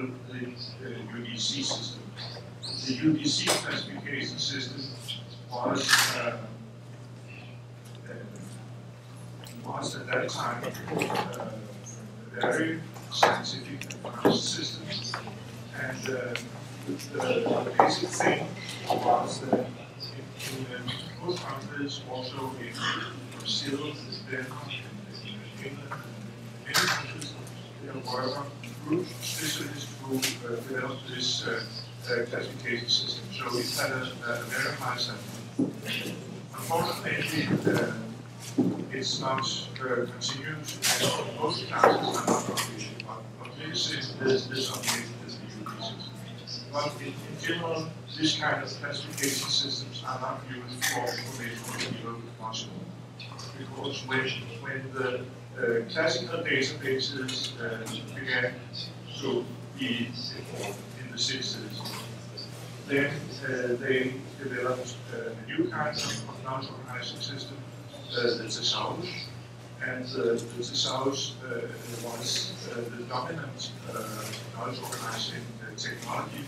the uh, UDC system. The UDC classification system was uh, uh, was at that time uh, a very scientific advanced system, and uh, the basic thing was that in, in most countries, also in Brazil, Denmark, and England, many countries, there were groups, specialists who uh, developed this classification system. So it had a, a very high sample. Unfortunately, uh, it's not uh, continued, and most classes are not updated. But, this is this, this updated as the UPCs. But in, general, this kind of classification systems are not used for information people possible. Because when, when the uh, classical databases uh, began to in the 60s, then uh, they developed uh, a new kind of knowledge organizing system, uh, the Thesaurus. And uh, the Thesaurus uh, was uh, the dominant knowledge organizing technology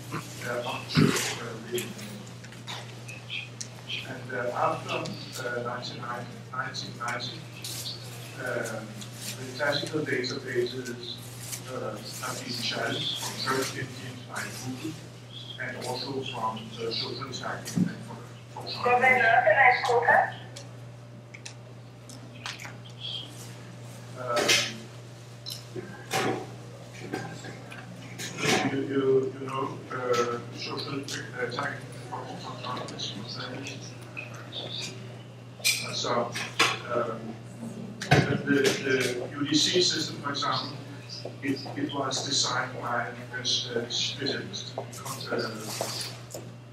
up to the and after 1990, the classical databases challenged from like and also from the and for, for uh, you, you, you know, uh, social uh, tagging so, um, the, the UDC system, for example, it, it was designed by a specialist, uh,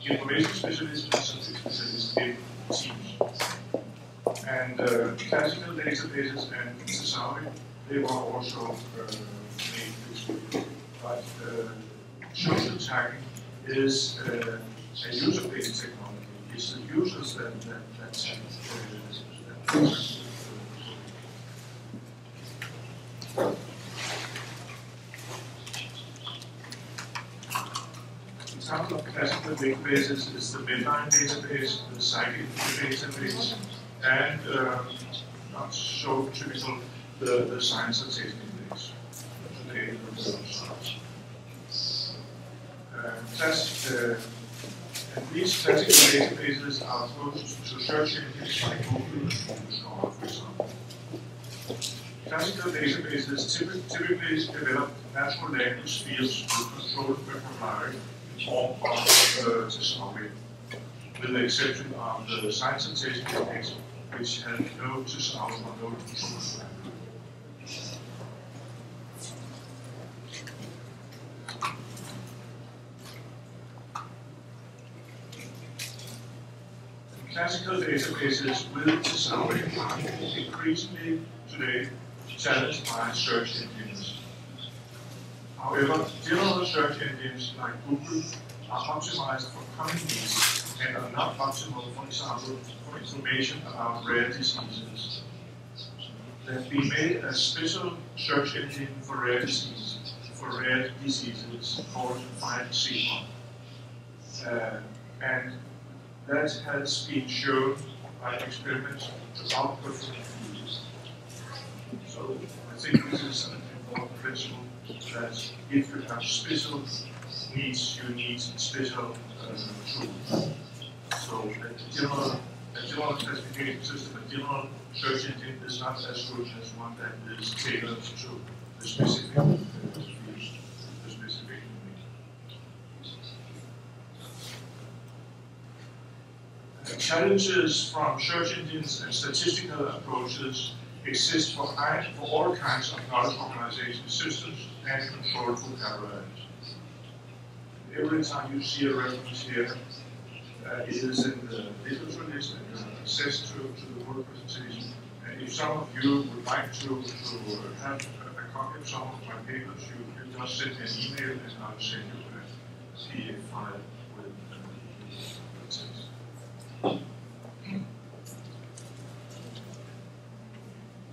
information specialist and scientific specialist in teams. And uh, classical databases and thesauri, they were also uh, made. But uh, social tagging is uh, a user-based technology. It's the users that, that, that tag. Uh, example of classical databases is the Medline database, the Scikit database, and uh, not so typical, the, the Science Citation database. Today, uh, class, uh, and these classical databases are close to search engines like Google and for example. Classical databases typically develop natural language fields with controlled vocabulary form of uh, thesauri, with the exception of the Science Citation index, which had no thesaurus or no controlled classical databases with thesauri are increasingly today challenged by search engines. However, general search engines like Google are optimized for common needs and are not optimal, for example, for information about rare diseases. Has been made a special search engine for rare diseases, for rare diseases called FindZebra. Uh, and that has been shown by experiments to outperform users. So I think this is an important principle that if you have special needs, you need special uh, tools. So a general, a general classification system, a general search engine is not as good as one that is tailored to the specific uh, use, the specific need. challenges from search engines and statistical approaches exist for, for all kinds of knowledge organization systems control vocabulary. Every time you see a reference here, uh, it is in the literature list and access to, to the word presentation. And if some of you would like to, to have a, copy of some of my papers, you can just send me an email and I'll send you a PDF file with uh, text.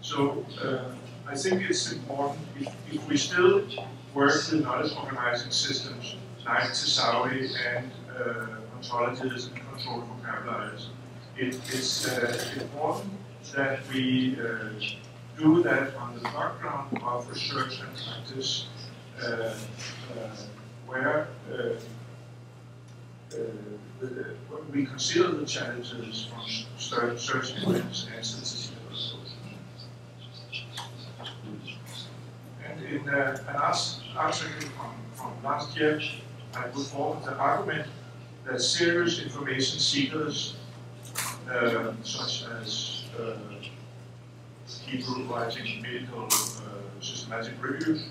So, uh, I think it's important if, if we still work with knowledge organizing systems like Thesauri and uh, ontologies and control vocabularies, it, it's uh, important that we uh, do that on the background of research and practice uh, uh, where uh, the, we consider the challenges from search engines and statistical approaches. And in uh, an article from, from last year, I put forward the argument that serious information seekers, uh, such as uh, people writing medical uh, systematic reviews,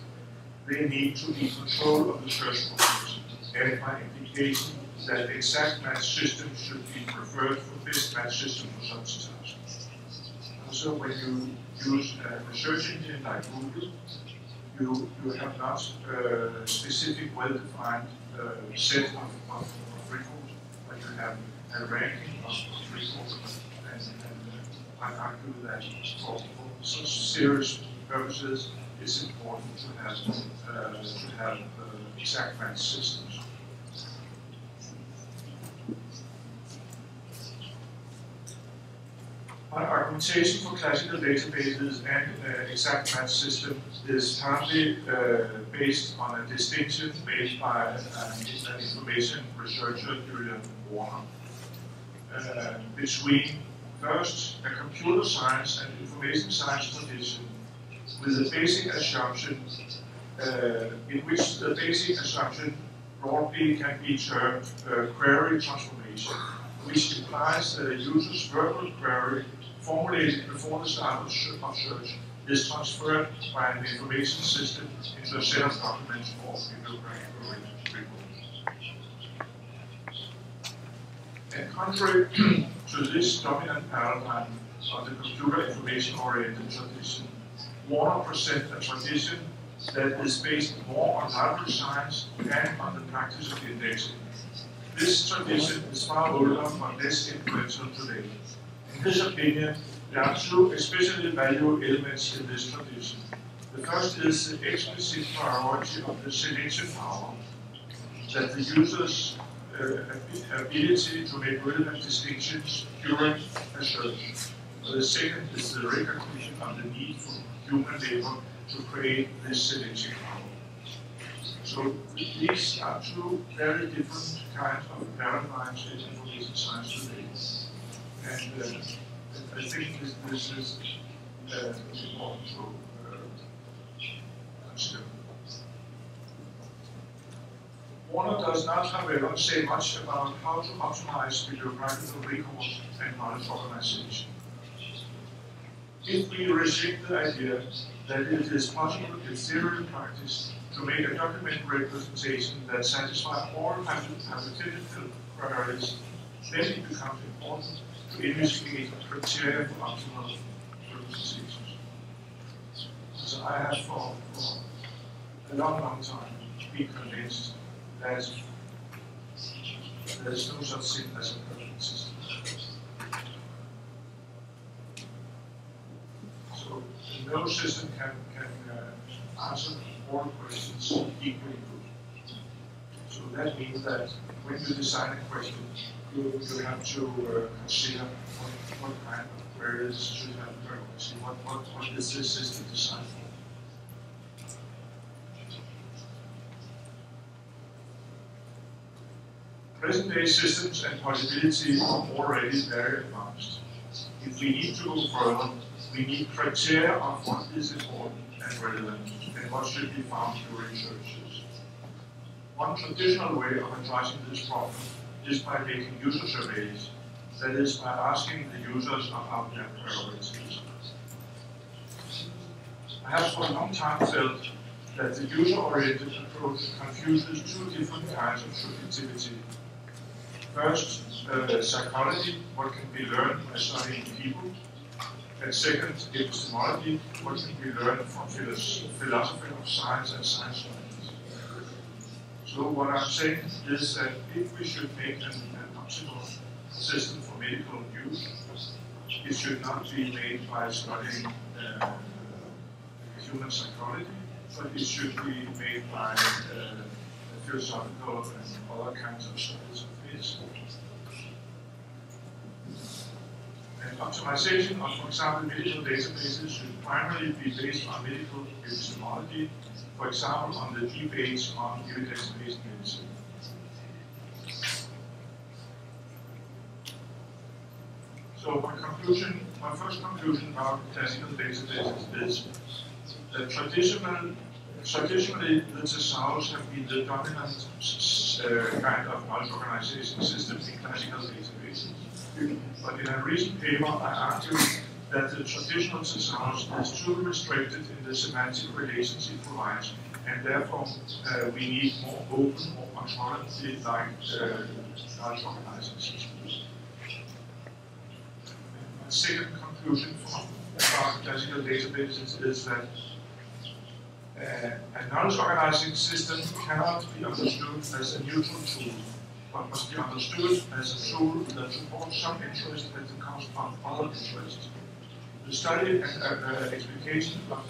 they need to be in control of the search process, and by implication that exact match system should be preferred for best match system for tasks. Also, when you use a search engine like Google, you, you have not uh, specific well-defined uh, set of, of, of records, but you have a ranking of, of records. And, and I argue that for, for such serious purposes, it's important to have uh, to have uh, exact match systems. My argumentation for classical databases and uh, exact match system is partly uh, based on a distinction made by an information researcher, Julian Warner, uh, between first a computer science and information science tradition with a basic assumption uh, in which the basic assumption broadly can be termed uh, query transformation, which implies that a user's verbal query formulated before the start of search is transferred by an information system into a set of documents or bibliographic records. And contrary to this dominant paradigm of the computer information-oriented tradition, Warner presents a tradition that is based more on library science and on the practice of indexing. This tradition is far older but less influential today. In his opinion, there are two especially valuable elements in this tradition. The first is the explicit priority of the selection power, that the user's uh, ability to make relevant distinctions during a search. The second is the recognition of the need for human labor to create this selection power. So these are two very different kinds of paradigms in information science today. And uh, I think this, this is uh, important to uh. Warner does not, however, say much about how to optimize the bibliographical records and knowledge organization. If we reject the idea that it is possible in theory and practice to make a document representation that satisfies all hypothetical priorities, then it becomes important investigate for. So I have for, for a long, long time been convinced that there is no such thing as a perfect system. So no system can, can uh, answer all questions equally good. So that means that when you design a question, you have to consider what, what kind of queries should have frequency, what, what, what is this system designed for. Present-day systems and possibilities are already very advanced. If we need to go further, we need criteria on what is important and relevant and what should be found during searches. One traditional way of addressing this problem is by making user surveys, that is, by asking the users about their priorities. I have for a long time felt that the user-oriented approach confuses two different kinds of subjectivity. First, uh, psychology, what can be learned by studying people, and second, epistemology, what can be learned from philosophy of science and science studies. So what I'm saying is that if we should make an, an optimal system for medical use, it should not be made by studying uh, human psychology, but it should be made by uh, philosophical and other kinds of studies of this. And optimization of, for example, medical databases should primarily be based on medical epistemology, for example, on the debates on evidence-based medicine. So my conclusion, my first conclusion about classical databases is that traditional, traditionally the thesaurus have been the dominant uh, kind of knowledge organization system in classical databases. But in a recent paper, I argue that the traditional thesaurus is too restricted in the semantic relations it provides, and therefore uh, we need more open, more controlled-like uh, knowledge organizing systems. Second conclusion from classical databases is that uh, a knowledge organizing system cannot be understood as a neutral tool but must be understood as a tool that supports some interest that comes from other interests. The study and uh, uh, explication of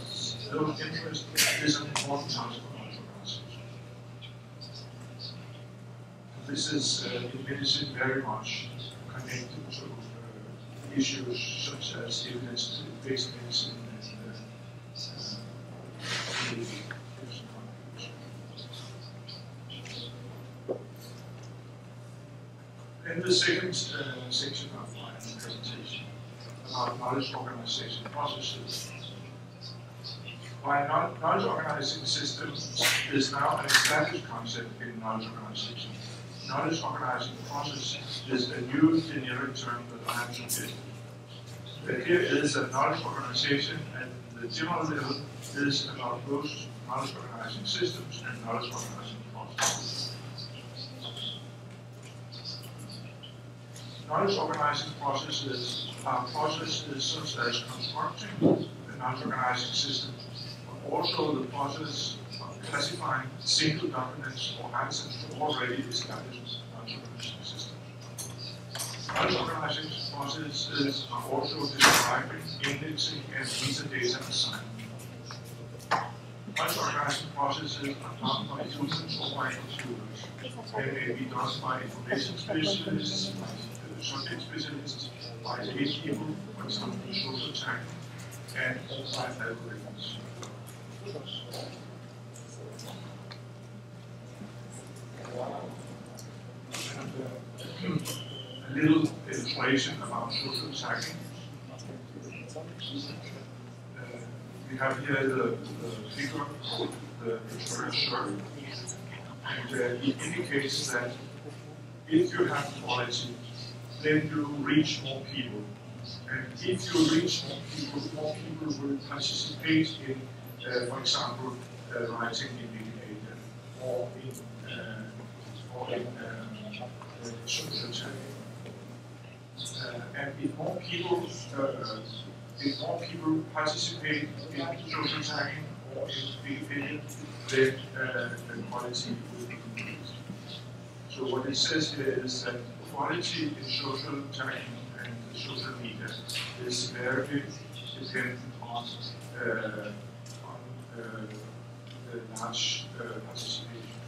those interests is an important task for organization. This is uh, in medicine very much connected to uh, issues such as evidence-based medicine and uh, uh, In the second uh, section of about knowledge organization processes, while knowledge organizing systems is now an established concept in knowledge organization, knowledge organizing process is a new generic term that I have to The idea is that knowledge organization at the general level is about both knowledge organizing systems and knowledge organizing processes. Knowledge organizing processes are processes such as constructing knowledge organizing system, but also the process of classifying single documents or items to already established knowledge organizing systems. Knowledge organizing processes are also describing indexing and metadata assignment. Knowledge organizing processes are done by humans or by computers. They may be done by information specialists, subject specialists, by age people, for example, social tech, and by algorithms. And, a little illustration about social tagging. Uh, we have here the, the figure the insurance survey, and uh, it indicates that if you have quality then you reach more people. And if you reach more people, more people will participate in, uh, for example, uh, writing in Wikipedia or in, uh, or in uh, uh, social tagging. Uh, and if more people, if more people participate in social tagging or in Wikipedia, then the quality will increase. So what it says here is that quality in social time and social media is very dependent on, uh, on uh, the large uh, participation.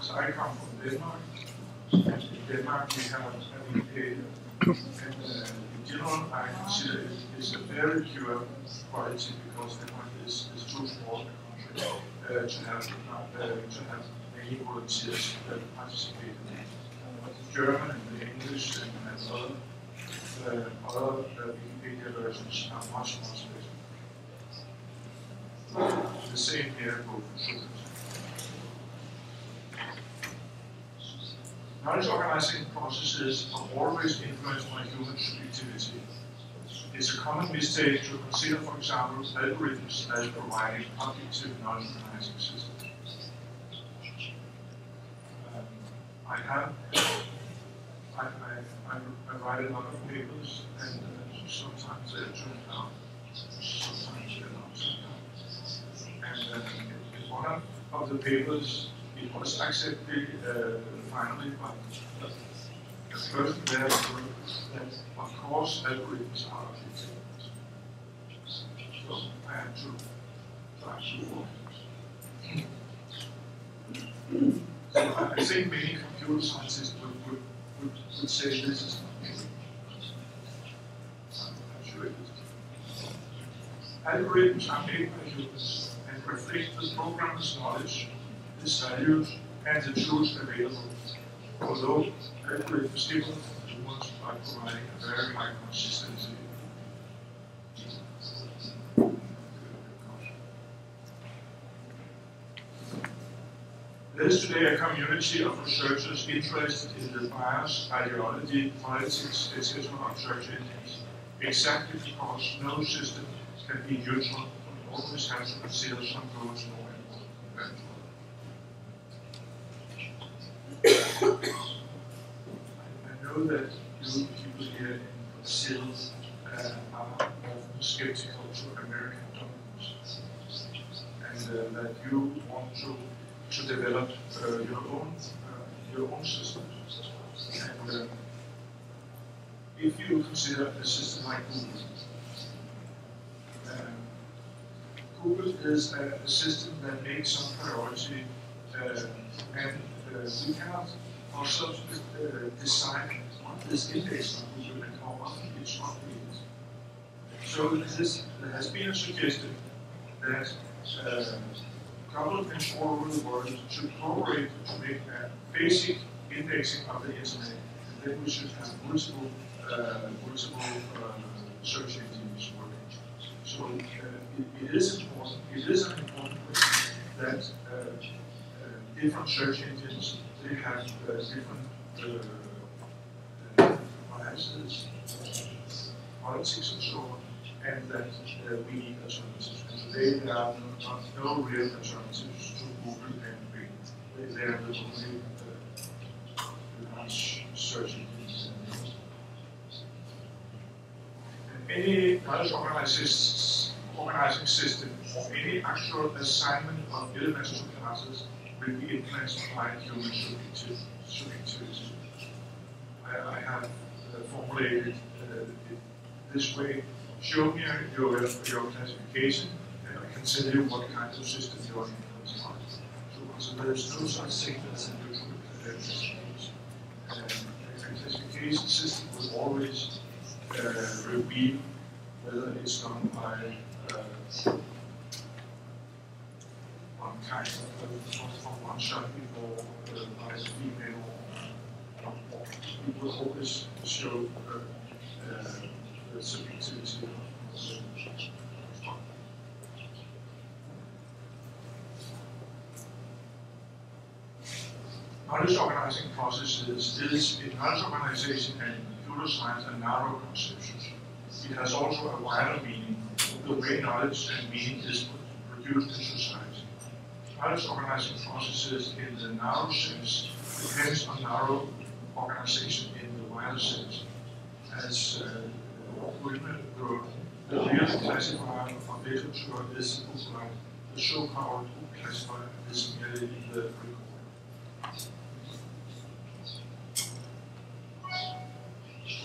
So I come from Denmark, and in Denmark we have a Wikipedia, and uh, in general I consider it is a very pure quality because Denmark is, is too small a country uh, to have uh, to have many volunteers that participate in German and English and, other, uh, other Wikipedia versions are much more special. The same here for children. Knowledge organizing processes are always influenced by human subjectivity. It's a common mistake to consider, for example, algorithms as providing objective knowledge organizing systems. I have. I, I, I, I write a lot of papers, and uh, sometimes they're turned out, sometimes they're not turned out. And uh, in one of the papers, it was accepted uh, finally by the first there that, of course, algorithms are so I had to try to I I think many computer scientists would, would, would, would say this is not true. Algorithms are made by humans and reflect the programmer's knowledge, his values, and the tools available. Although algorithms differ from humans by providing a very high consistency. There is today a community of researchers interested in the bias, ideology, politics, etc. of search engines, exactly because no system can be neutral, but always has to consider some goals more important. I know that you people here in Brazil uh, are often skeptical to American dominance, and uh, that you want to to develop uh, your own uh, your own systems. And uh, if you consider a system like Google, Google is a, a, system that makes some priority, and we cannot ourselves decide what is indexed on Google and how often it's. So this, has been a suggestion that all over the world should cooperate to make a basic indexing of the internet. And then we should have multiple, uh, multiple uh, search engines working. So uh, it, it is important, it is an important question that uh, uh, different search engines, they have uh, different biases, politics and so on, and that we need alternatives And today there are not, no real alternatives to Google and Bing. They, are the only uh, search engines. And any knowledge organizing system or any actual assignment of elements to classes will be influenced by human subjectivity. I, I have uh, formulated uh, it this way. Show me your, your classification consider what kind of system you are implementing. So, so there is no such thing as a neutral classification. Um, a classification system will always uh, reveal whether it's done by uh, one kind of from one side or uh, by a female or, or it will always show uh, uh, knowledge organizing processes is in knowledge organization and computer science a narrow conception. It has also a wider meaning the way knowledge and meaning is produced in society. Knowledge organizing processes in the narrow sense depends on narrow organization in the wider sense. As uh, the real classifier of literature is the so-called classifier is merely the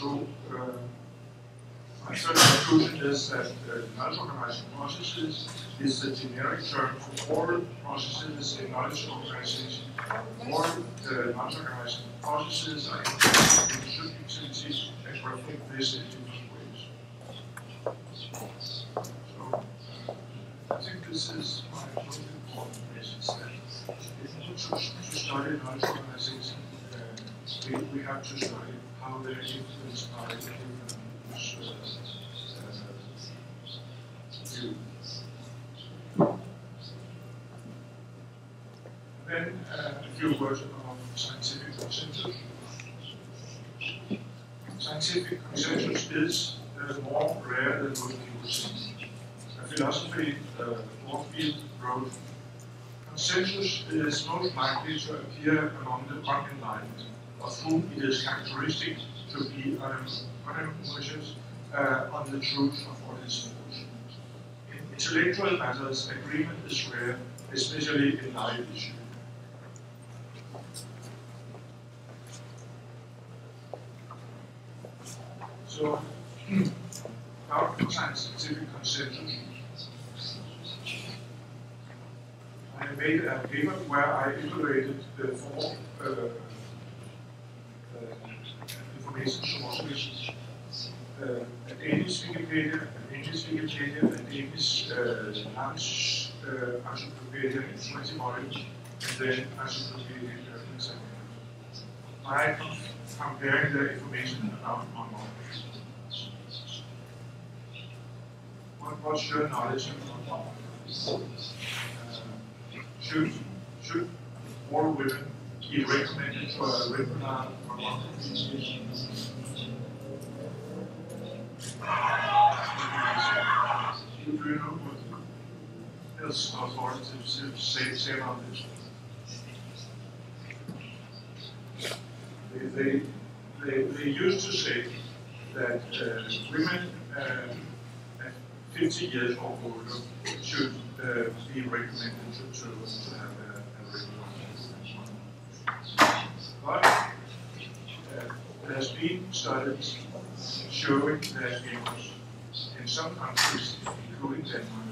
So, uh, my third conclusion is that uh, knowledge organizing processes is a generic term for all processes in knowledge organization. All the knowledge organizing processes are in subjectivity and reflect this in different ways. So, uh, I think this is my most important message that to, uh, we, we have to study how they're influenced by different Then uh, a few words on scientific consensus. Scientific consensus is uh, more rare than most people think. A philosophy, uh, Warfield wrote, most likely to appear along the unenlightened of whom it is characteristic to be unconscious uh, on the truth of what is known. In intellectual matters, agreement is rare, especially in life issues. So, about scientific consensus, I made a paper where I evaluated the four uh, uh, information sources. Uh, a Danish Wikipedia, an English Wikipedia, a Danish uh, Hans uh, Encyclopedia in 20 volumes, and then Encyclopedia in 13 By comparing the information about one online. What, was your knowledge of online? Uh, should, should more women be recommended for a regular? Do you know what say? They, they, they, they used to say that uh, women uh, at 50 years or older should be recommended to, to, to have a, a regular But uh, has been showing that in, in some countries, including Denmark,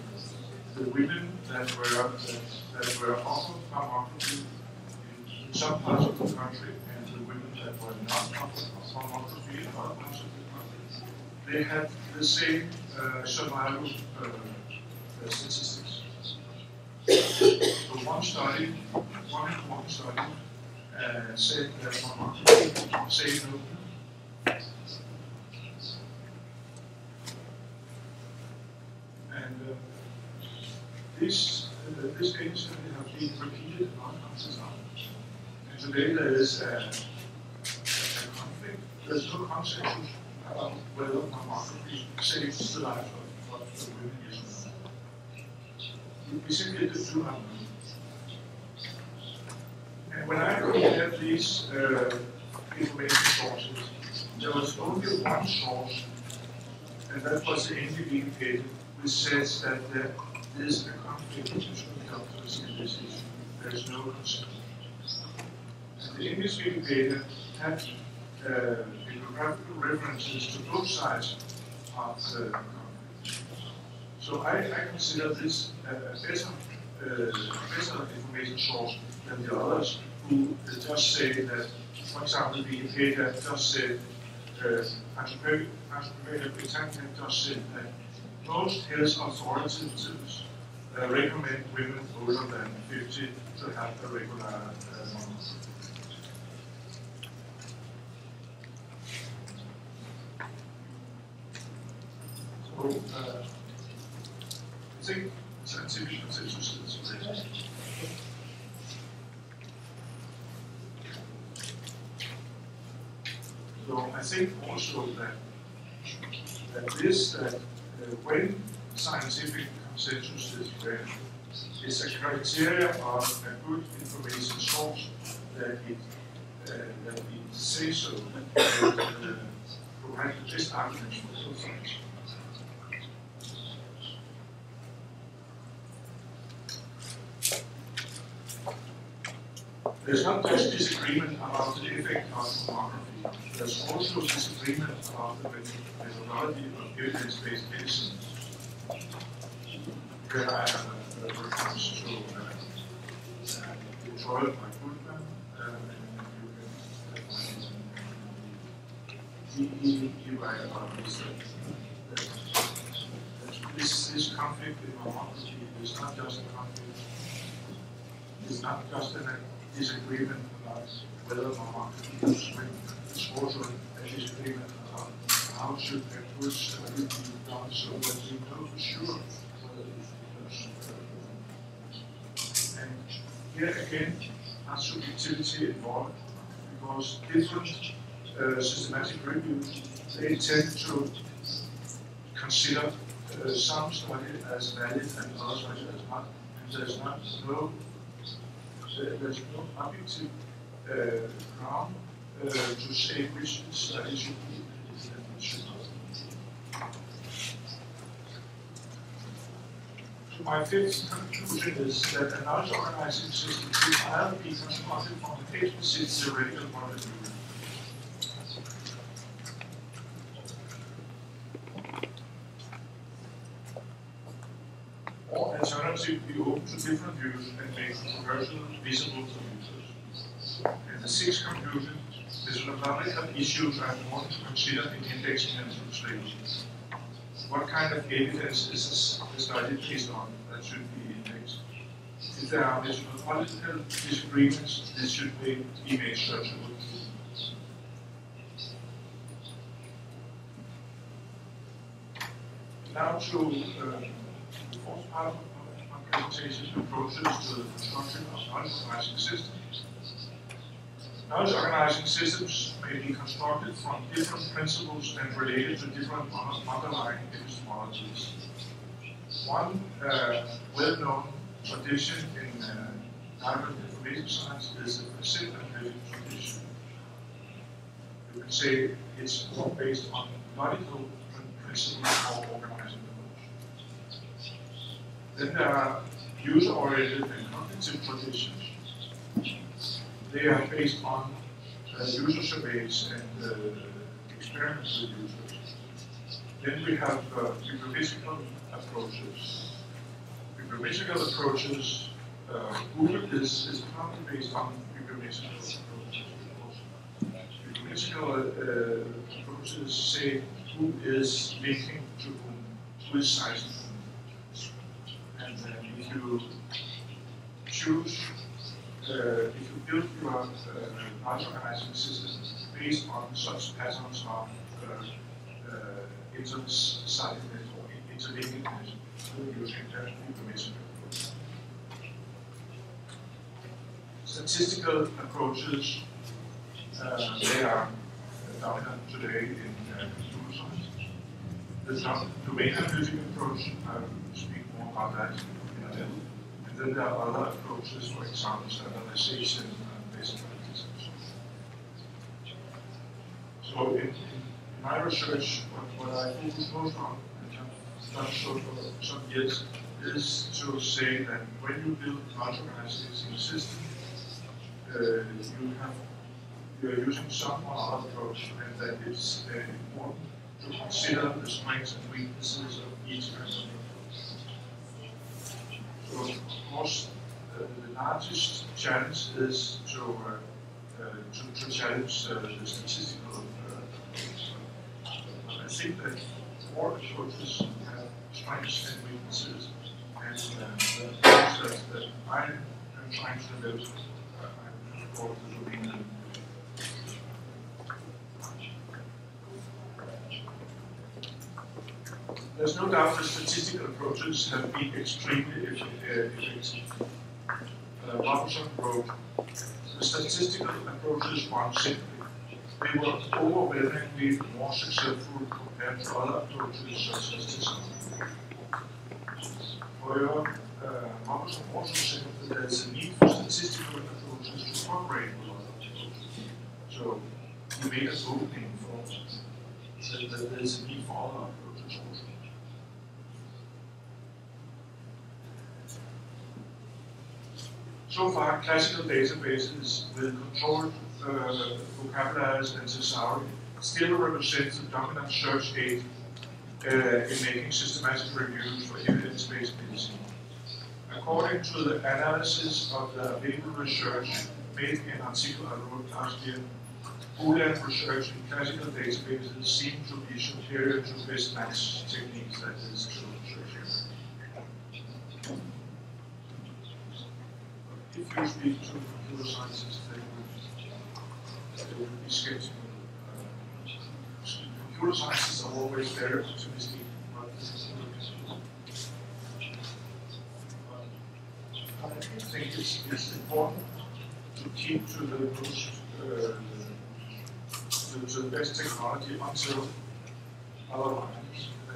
the women that were that, that were offered mammography in, some parts of the country and the women that were not mammography in other parts of the country, they had the same uh, survival uh, uh, statistics. One study, one important study, uh, said that mammography saved no And uh, this, uh, this case has been repeated in countries now. And today there is a, a conflict. There's no consensus about whether mammography saves the life of, of the women or no. We simply do not know. And when I looked at these uh, information sources, there was only one source, and that was the indicated which says that there is a conflict between doctors in this issue. There is no consensus. And the English Wikipedia had uh, bibliographical references to both sides of the conflict. So I, I consider this a better, uh, better information source than the others who just say that, for example, Wikipedia just said, uh, Encyclopedia Britannica just said that most health authorities uh, recommend women older than 50 to have a regular uh, mammogram. So, uh, I think scientific consensus is So I think also that, that this, that uh, when scientific consensus is a criteria of a good information source that it, uh, that it says so, and uh, provide the best arguments for There's not just disagreement about the effect of mammography, there's also disagreement about the methodology of evidence-based medicine. Where I have a reference to uh, Detroit by Goodman, uh, and you can he, he, he write about this. This, this conflict in mammography is not just a conflict, it's not just an disagreement about whether mammography is swing. It's also a disagreement about how should a good study be done so that we know for sure whether it is uh, And here again, not subjectivity involved because different uh, systematic reviews they tend to consider uh, some study as valid and others as not, and there's not no there's uh, uh, to say which study should be. So my fifth conclusion is that a knowledge organizing system should either be constructed from a case-specific theoretical of be open to different views and make controversial visible to users. And the sixth conclusion methodological issues are important to consider in indexing and translation. What kind of evidence is the study based on that should be indexed? If there are methodological disagreements, this should be, be made searchable. Now to uh, the fourth part of presentation, approaches to the construction of organizing systems. Knowledge organizing systems may be constructed from different principles and related to different underlying epistemologies. One uh, well-known tradition in uh, information science is the facet tradition. You can say it's more based on logical principles organizing knowledge. Then there are user-oriented and cognitive traditions they are based on uh, user surveys and uh, experiments with users. Then we have uh, approaches. Bibliometrical approaches, uh, Google is, is partly based on bibliometrical approaches. Bibliometrical uh, approaches say who is linking to whom, who is sizing if you choose uh, if you build your uh, knowledge organizing system based on such patterns of uh, inter-sidedness or interlinkedness, using that information. Statistical approaches, they are dominant today in computer science. The domain analytic approach, I will speak more about that in a little then there are other approaches, for example, standardization and basic practices. So in, in, my research, what, what I focus most on, and done for some years, is to say that when you build large organization systems, uh, you have you are using some other approach, and that it's uh, important to consider the strengths and weaknesses of each kind of so of course, uh, the largest challenge is to, uh, uh, to, to, challenge the statistical. I think that all approaches have strengths and weaknesses, and the process that, I am trying to develop, I'm for the domain There's no doubt that statistical approaches have been extremely effective. Uh, Robinson wrote, the statistical approaches were simply, they were overwhelmingly more successful compared to other approaches such as design. However, uh, also said that there is a need for statistical approaches to cooperate with other approaches. So he made a opening for that there is a need for other approaches also. So far, classical databases with controlled uh, vocabularies and thesauri still represent the dominant search aid uh, in making systematic reviews for evidence-based medicine. According to the analysis of the available research made in article I wrote last year, Boolean research in classical databases seem to be superior to best match techniques, that is, you speak to computer they would, they would be. Uh, computer scientists are always very optimistic about this. But I think it's, it's important to keep to the most, uh, to, to the best technology until otherwise uh.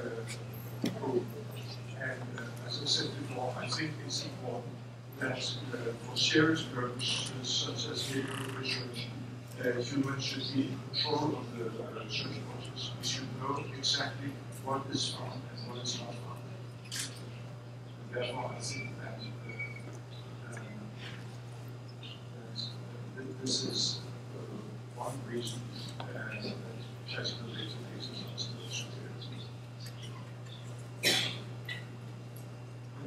And uh, as I said before, I think it's important that uh, for serious purposes, such as medical research, uh, humans should be in control of the uh, research process. We should know exactly what is found and what is not found. And therefore, I think that, uh, um, this is uh, one reason that classical databases are still superior.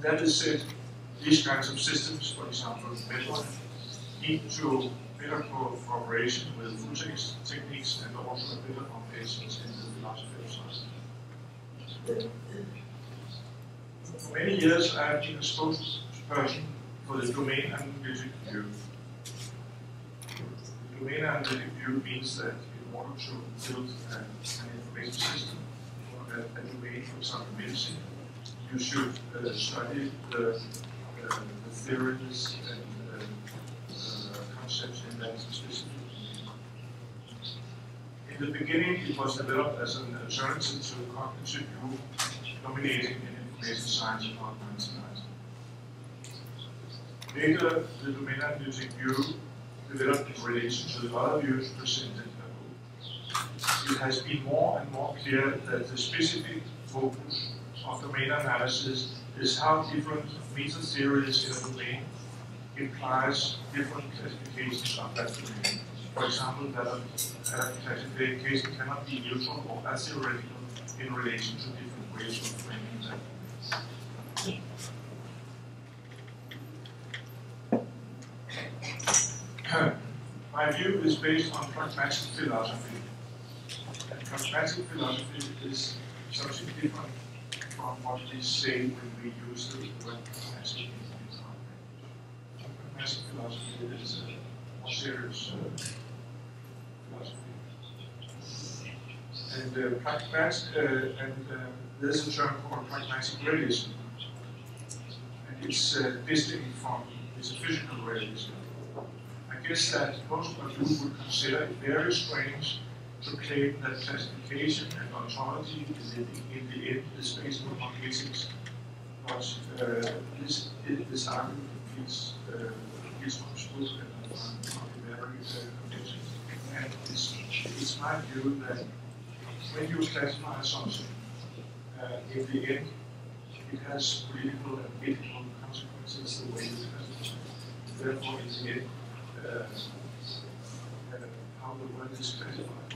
that is said, these kinds of systems, for example, need to better co- cooperation with food techniques and also a better foundations in the philosophy of science. For many years, I have been a spokesperson for the domain analytic view. The domain analytic view means that in order to build an, an information system for a, a domain, for example, medicine, you should uh, study the, uh, the theories and uh, uh, concepts in that specific. In the beginning, it was developed as an alternative to cognitive view dominating in information science about 1990. Later, the domain analytic view developed in relation to the other views presented. It has been more and more clear that the specific focus of domain analysis is how different meta theories in a domain implies different classifications of that domain. For example, that a, a classification cannot be neutral or atheoretical in relation to different ways of framing that. My view is based on pragmatic philosophy. And pragmatic philosophy is something different from what we say when we use the word pragmatic in. Pragmatic philosophy is a serious uh, philosophy. And uh, uh, and uh, there's a term called pragmatic realism. And it's uh, distinct from metaphysical realism. I guess that most of you would consider it very strange to claim that classification and ontology is in the, in the end is based on ethics. But uh, this, this argument is, uh, is understood and the uh, convincing. And it's, it's my view that when you classify something, uh, in the end, it has political and ethical consequences the way it has. Therefore, in the end, uh, uh, how the word is classified,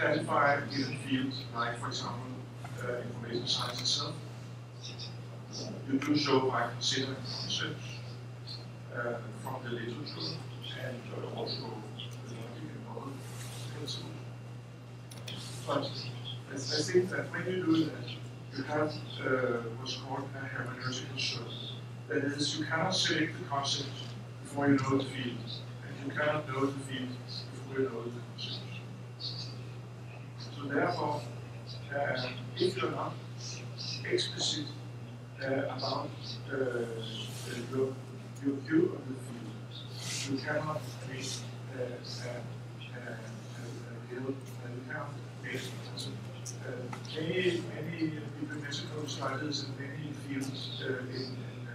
if you a field, like for example, uh, information science itself, you do so by considering concepts uh, from the literature and uh, also the logic and other principles. But I think that when you do that, you have uh, what's called a hermeneutical circle. That is, you cannot select the concept before you know the field, and you cannot know the field before you know the concept. So therefore, uh, if you're not explicit uh, about uh, your, your view of the field, you cannot make uh, uh, uh, uh, you cannot uh, many many bibliometrical studies in many fields uh, in, in,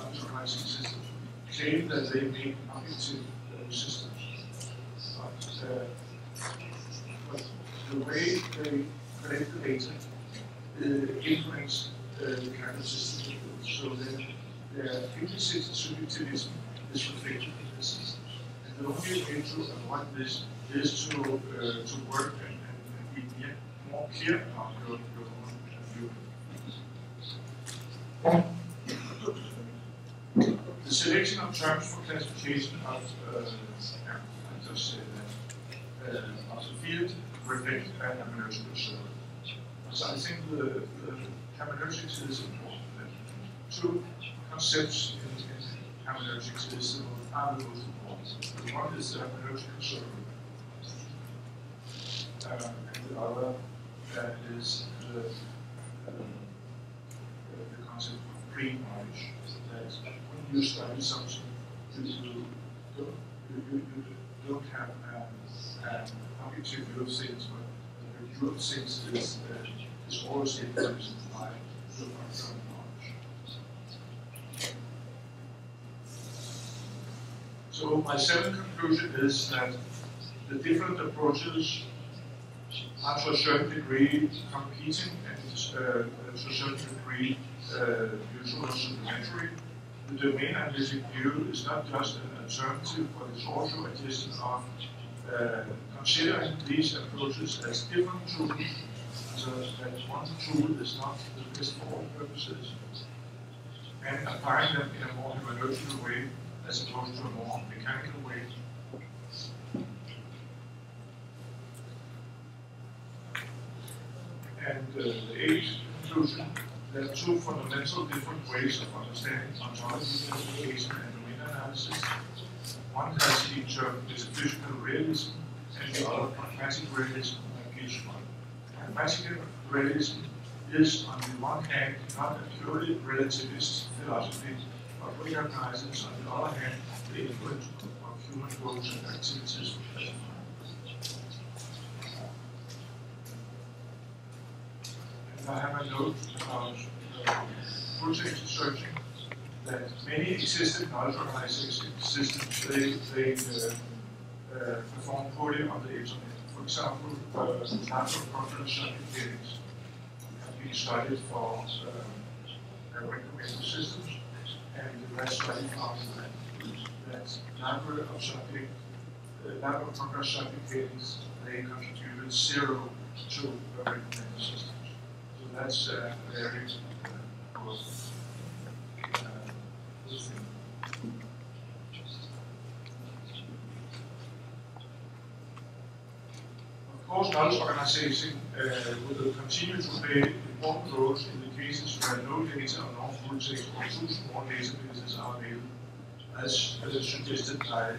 uh, in systems claim that they make uh, systems. Uh, but the way they collect the data uh, influence uh, the kind of system. So then their implicit subjectivism is reflected in the system. And the only way to avoid this is to, uh, to work and, and, and be more- clear about your, your own view. The selection of terms for classification of, uh, I just said that, uh, of the field hermeneutical circle. So I think the, the hermeneutics is important. Two concepts in, in hermeneutics is the are the most important. The one is the hermeneutical circle. Uh, and the other uh, is the, um, the, concept of pre-knowledge. That when you study something, you, you, you, you don't have um, an objective view of things, but the of things is, uh, is always influenced by the concurrent knowledge. So my seventh conclusion is that the different approaches are to a certain degree competing and uh, to a certain degree uh, supplementary. The domain analytic view is not just an alternative, but it's also a question of uh, considering these approaches as different tools, so that one tool is not the best for all purposes, and applying them in a more hermeneutical way as opposed to a more mechanical way. And uh, the eighth conclusion, there are two fundamental different ways of understanding ontology classification and domain analysis. One has been termed metaphysical realism, and the other pragmatic realism like Gilsman. Pragmatic realism is, on the one hand, not a purely relativist philosophy, but recognizes, on the other hand, the influence of human goals and activities And I have a note about uh, full-text searching that many existing knowledge organization systems, they, they uh, uh, perform poorly on the internet. For example, uh, natural conference certificates have been studied for uh, recommended systems, and that study found that, that number of subject, uh, number of conference certificates, they contributed zero to the recommended systems. So that's very uh, good. Of course, knowledge organization uh, will continue to play important roles in the cases where no data or no full text or two small databases are available, as uh, suggested by uh,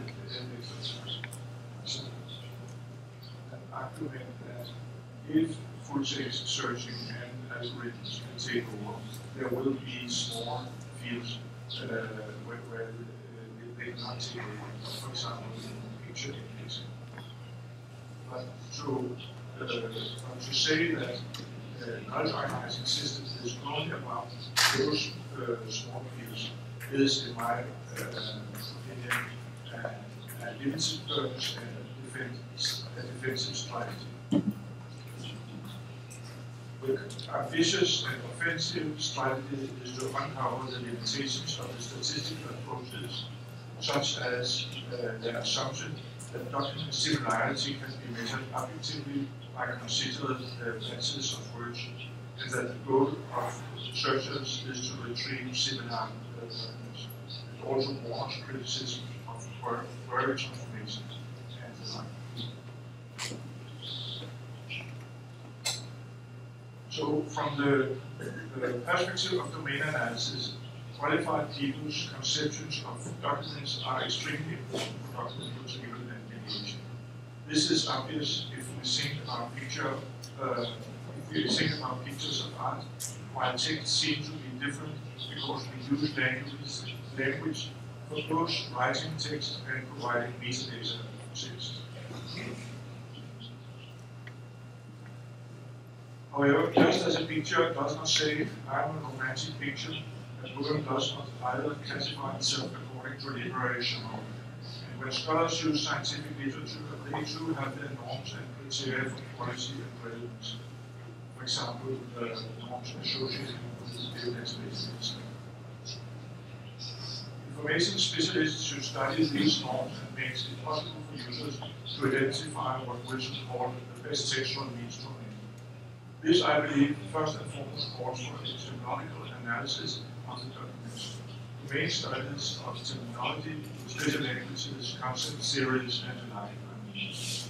the argument that if full text searching and algorithms can take over, there will be small fields uh, uh, they cannot take. For example, the picture indexing. But to, uh, to say that uh, knowledge organizing systems is only about those uh, small fields is, in my uh, opinion, a defensive strategy ambitious and offensive strategy is to uncover the limitations of the statistical approaches, such as uh, the assumption that document similarity can be measured objectively by considered uh, patches of words, and that the goal of searchers is to retrieve similar uh. It also warrants criticism of word transformation and the like. So from the, the, perspective of domain analysis, qualified people's conceptions of documents are extremely important for document mediation. This is obvious if we think about picture, uh, if we think about pictures of art, while text seems to be different because we use language, language for both writing text and providing metadata text. Oh, However, just as a picture does not say I'm a romantic picture, a poem does not either classify itself according to genre. And when scholars use scientific literature, they too have their norms and criteria for quality and relevance. For example, the norms associated with evidence-based Information specialists should study these norms and make it possible for users to identify what Wilson called the best textual means to this, I believe, first and foremost calls for a terminological analysis of the documents. The main studies of terminology, special languages, concept series, and the like.